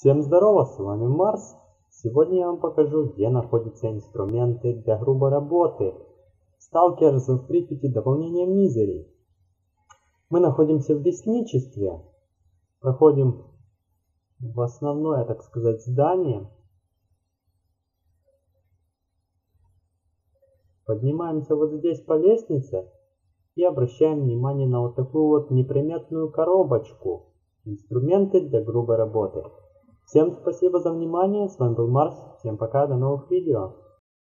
Всем здорово, с вами Марс. Сегодня я вам покажу, где находятся инструменты для грубой работы. Сталкерс в Припяти дополнение Мизери. Мы находимся в лесничестве. Проходим в основное, так сказать, здание. Поднимаемся вот здесь по лестнице и обращаем внимание на вот такую вот неприметную коробочку. Инструменты для грубой работы. Всем спасибо за внимание, с вами был Марс, всем пока, до новых видео.